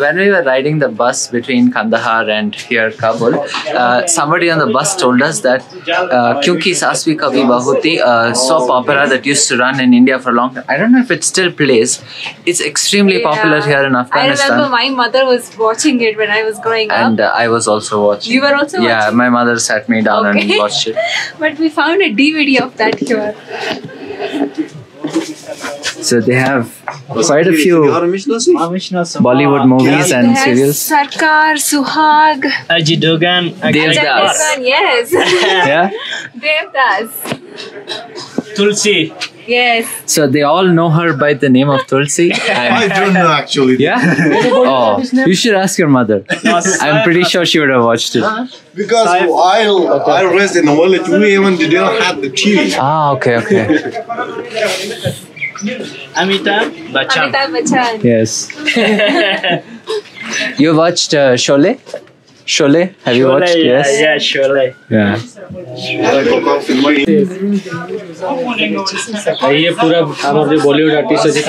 When we were riding the bus between Kandahar and here Kabul, uh, somebody on the bus told us that uh, Kyunki Saas Bhi Kabhi Bahu Thi, a soap opera that used to run in India for a long time. I don't know if it still plays. It's extremely popular Yeah. here in Afghanistan. I remember my mother was watching it when I was growing and up. uh, I was also watching. You were also Yeah, watching? my mother sat me down and watched it. But we found a DVD of that here. So they have quite a few Bollywood movies and serials. Sarkar, Suhag, Aji Dogan, Devdas. Jackson, yes. Yeah. Devdas. Tulsi. Yes. So they all know her by the name of Tulsi. I don't know actually. yeah. Oh, you should ask your mother. I'm pretty sure she would have watched it. Because while I raised in the village, we even didn't have the TV. Ah, okay, okay. Amitabh Bachchan. Amitabh Bachchan. Yes. you watched uh, Sholay? Have you watched? Yeah, yes. Yeah, Sholay. Yeah. ये पूरा हमारे Bollywood artist अछि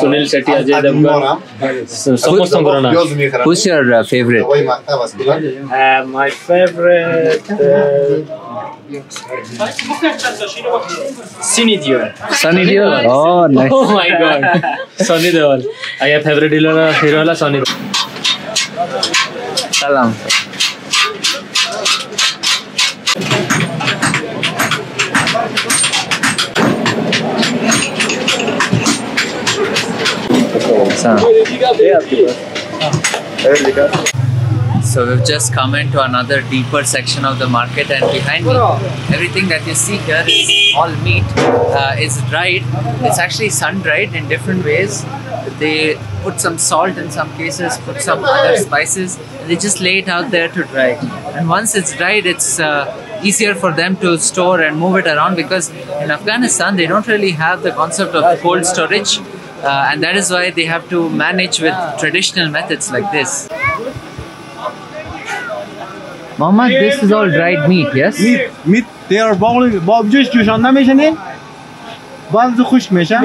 सुनील शेट्टी अजय देवगन समस्तଙ୍କର करना। Who's your uh, favorite? Uh, uh, my favorite Sunny Deol. Sunny Deol. Oh, nice. Oh my God. Sunny Deol. आया favorite dealer ना hero वाला Sunny. सलाम. हाँ. ये आपके पास. हाँ. So we've just come into another deeper section of the market, and behind me, everything that you see here is all meat. Uh, it's dried. It's actually sun dried in different ways. They put some salt in some cases, put some other spices, and they just lay it out there to dry. And once it's dried, it's uh, easier for them to store and move it around because in Afghanistan they don't really have the concept of cold storage. Uh, and that is why they have to manage with traditional methods like this. Mohammed, this is all dried meat, yes? meat meat they are boiling bob just جوشانده میشنه باز خوش میشه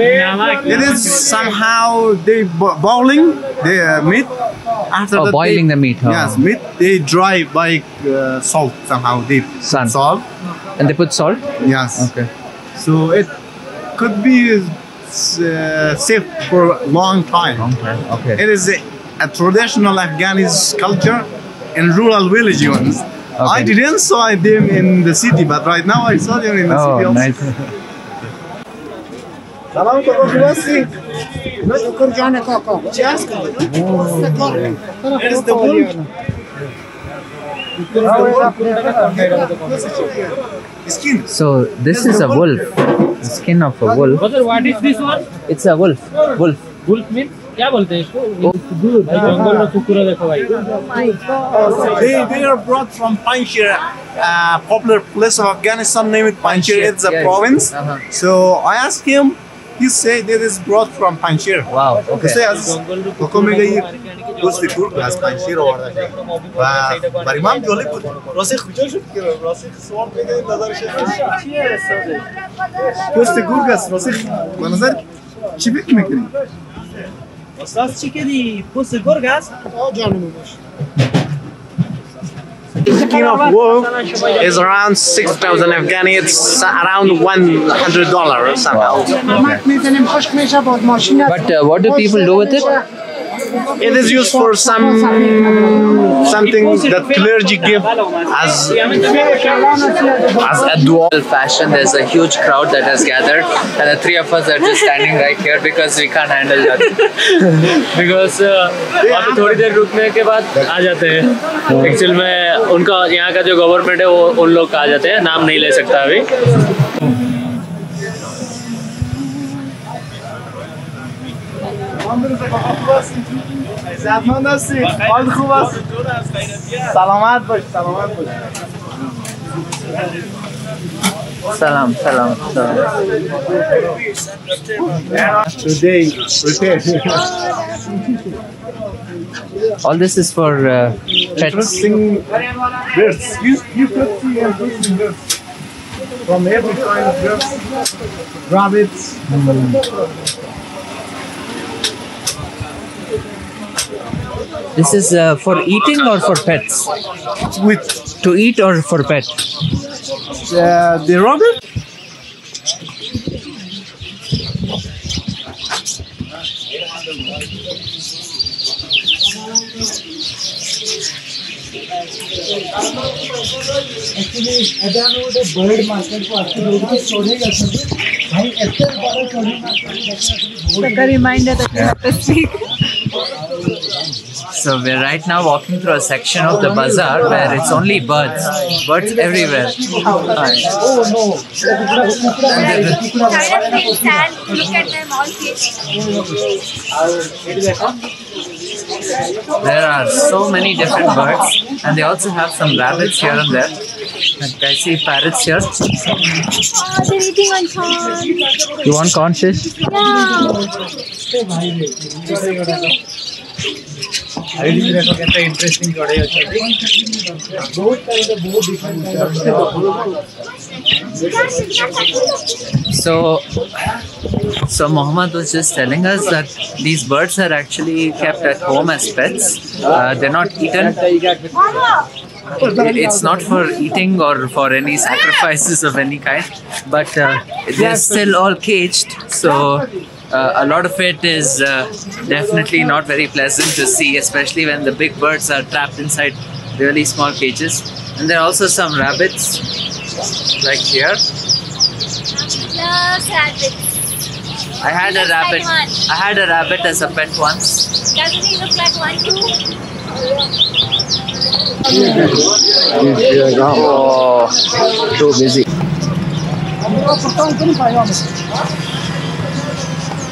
it is somehow they bo- boiling the uh, meat after Oh, that boiling they, the meat. Oh. yes meat they dry by uh, salt somehow deep Sun. salt And they put salt? yes Okay. so it could be uh, safe for a long time Okay. it is a, a traditional Afghanis culture in rural village ones. Okay. I didn't saw them in the city, but right now I saw them in the oh, city also. Nice. Salam kako si vasi? Kurđane kako? Časko. Here's the bulk. So this is a wolf, the skin of a wolf. What is this one? It's a wolf. Wolf. Wolf means? क्या बोलते हैं इसको भाई जंगल में कुकुर देखो भाई They, they are brought from Panjshir, a popular place of Afghanistan named Panjshir. Panjshir, It's a yeah. province. Uh-huh. So I asked him, he said it is brought from Panjshir. Wow. گفته Okay. از کاکا میگه یک دوست گرگ از پنجشیر آورده شد و برای من جالب بود راستی کجا شد که راستی سوال میگه نظر دوست گرگ است راستی به نظر چی فکر میکنی؟ Esas chicken pussy gorgas. Oh, German scheme of work is around 6,000 Afghani, it's around $100 somehow. But uh, what do people do with it? It is used for some something that clergy give as as a dua. Fashion. There's a huge crowd that has gathered, and the three of us are just standing right here because we can't handle that. वहाँ पे थोड़ी देर रुकने के बाद आ जाते हैं actual में उनका यहाँ का जो गवर्नमेंट है वो उन लोग का आ जाते हैं नाम नहीं ले सकता अभी صحتمند هستی؟ حال خوب است؟ سلامت باش سلامت باش Salam, salam, salam. Today, prepare. All this is for uh, pets. Interesting birds. You, you could see interesting birds. From every kind of birds. Rabbits. This is uh, for eating or for pets? With To eat or for pet? uh, the rabbit? Like a reminder that you have to speak. So we're right now walking through a section of the bazaar where it's only birds, birds everywhere. Alright. And the- stand, look at them all There are so many different birds, and they also have some rabbits here and there. Like I see parrots here. Oh, they're eating on corn. You want conscious? Yeah. So, so Mohammed was just telling us that these birds are actually kept at home as pets. Uh, they're not eaten. It's not for eating or for any sacrifices of any kind, but uh, they're still all caged. So. Uh, a lot of it is uh, definitely not very pleasant to see, especially when the big birds are trapped inside really small cages. And there are also some rabbits, like here. Loves rabbits. I had a Looks like rabbit. I had a rabbit as a pet once. Doesn't he look like one too? Oh, too busy.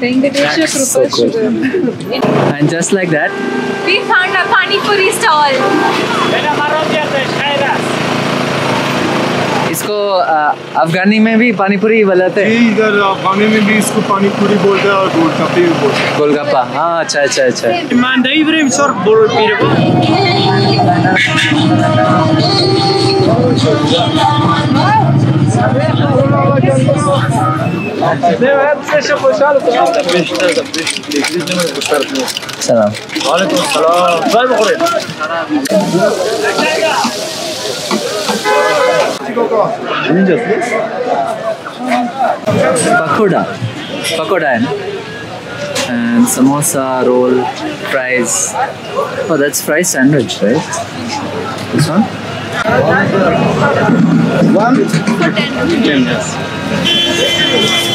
Venkateshwar So cool. And just like that, We found a Pani Puri stall. इसको अफगानी में भी पानीपुरी बोलते हैं? इधर अफगानी में भी इसको पानी पूरी बोलते हैं और गोलगप्पे भी बोलते हैं। गोलगप्पा। हाँ अच्छा अच्छा अच्छा। Não, é pra deixar puxado com ela. سلام وعليكم السلام فاهم قريب Pakoda. Pakoda. Eh? And samosa, roll, fries. Oh, that's fry sandwich, right? This one? One? For 10. 10, yes.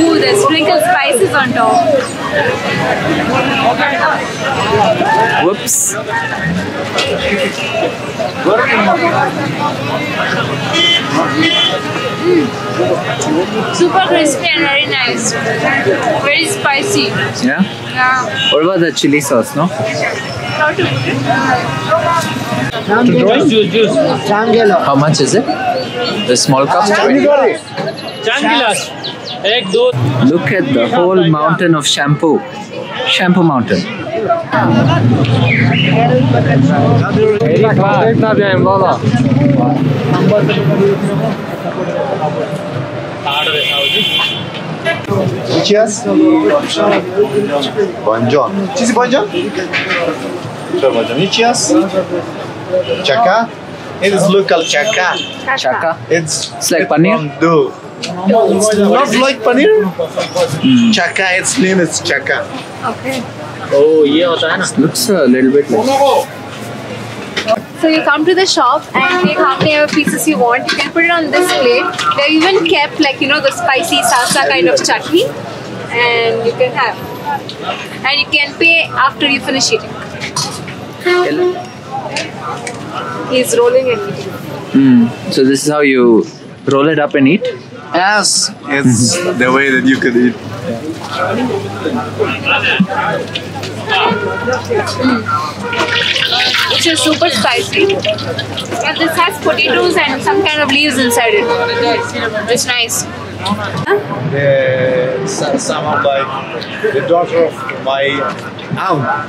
Ooh, there's sprinkled spices on top. Whoops. Super crispy and very nice. Very spicy. Yeah? Yeah. What about the chili sauce, no? How to put it? Juice, juice. How much is it? The small cup? Changilas. Look at the whole mountain of shampoo. Shampoo mountain. Cheers. Bonjour. Cheesy bonjour. Cheers. Chaka. It is local chaka. Chaka. It's, it's like paneer. Do. It's not like paneer. Mm. Chaka, its name is chaka. Okay. Oh, yeah, it looks a little bit like. So you come to the shop and take how many pieces you want. You can put it on this plate. They even kept like you know the spicy salsa kind of chutney, and you can have. And you can pay after you finish eating. He's rolling and eating. Mm. So this is how you roll it up and eat. Yes, it's the way that you could eat. Which is super spicy. And this has potatoes and some kind of leaves inside it. It's nice. The, so- someone like the daughter of my aunt.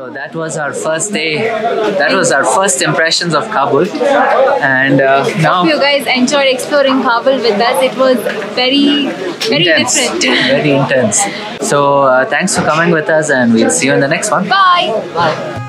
So that was our first day. That was our first impressions of Kabul, and uh, now Hope you guys enjoyed exploring Kabul with us. It was very, very intense, different. very intense. So uh, thanks for coming with us, and we'll see you in the next one. Bye. Bye.